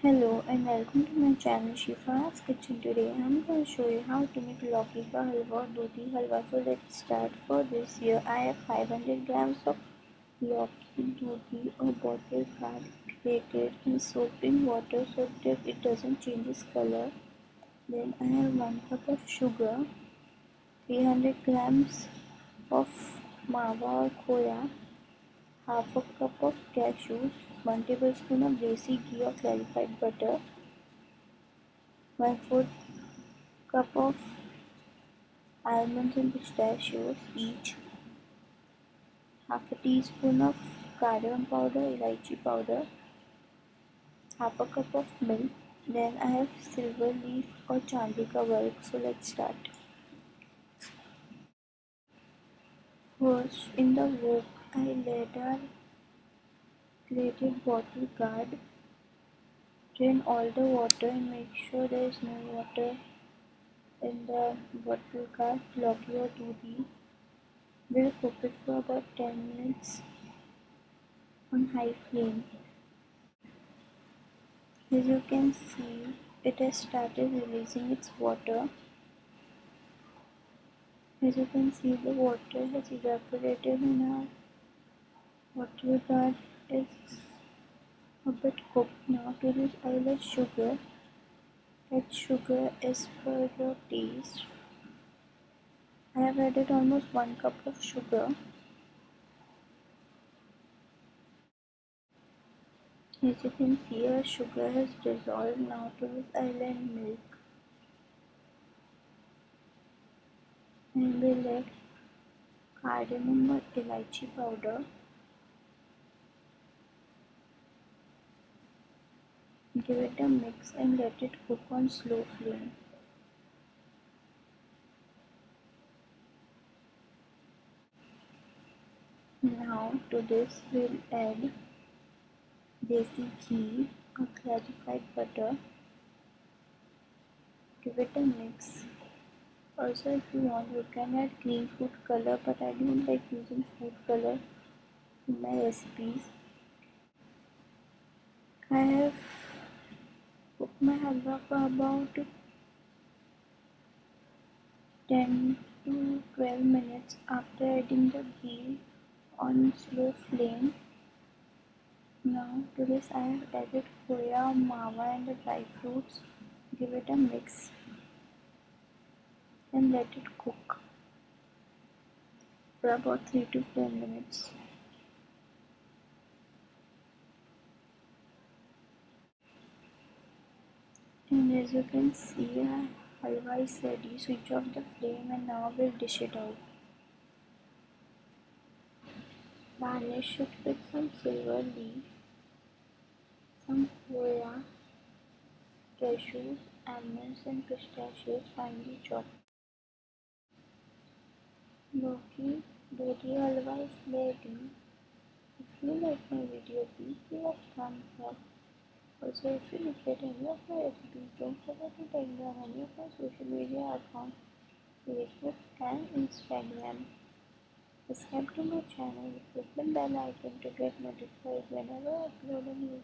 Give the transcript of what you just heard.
Hello and welcome to my channel Shifa's Kitchen. Today I'm going to show you how to make Lauki ka halwa dudhi halwa. So let's start. For this here I have 500 grams of Lauki dudhi or bottle garlic grated in soaping water so that it doesn't change its color. Then I have 1 cup of sugar, 300 grams of mawa or khoya, half a cup of cashews, 1 tablespoon of desi ghee or clarified butter, 1 4 cup of almonds and pistachios each, half a teaspoon of cardamom powder, elaichi powder, half a cup of milk. Then I have silver leaf or chandi ka vark. So let's start. First, in the wok, I later our grated bottle gourd. Drain all the water and make sure there is no water in the bottle gourd. Lock your dudhi. We'll cook it for about 10 minutes on high flame. As you can see, it has started releasing its water. As you can see, the water has evaporated in our bottle gourd is a bit cooked now. To this I add sugar. Add sugar as per your taste. I have added almost 1 cup of sugar. As you can see our sugar has dissolved now to this I add milk. And we'll add cardamom or elaichi powder. Give it a mix and let it cook on slow flame. Now to this we'll add desi ghee or clarified butter. Give it a mix. Also if you want you can add green food color but I don't like using food color in my recipes. I have cook my halwa for about 10 to 12 minutes after adding the ghee on slow flame. Now to this I have added khoya, mawa and the dry fruits. Give it a mix and let it cook for about 3 to 4 minutes. And as you can see halwa is ready switch off the flame and now we'll dish it out. Garnish it with some silver leaf some khoya cashews almonds and pistachios finely chopped. Lauki dudhi halwa is ready if you like my video please give a thumbs up also, if you look at any of my recipes, don't forget to tag me on any of my social media accounts, Facebook and Instagram. Subscribe to my channel, click the bell icon to get notified whenever I upload a new.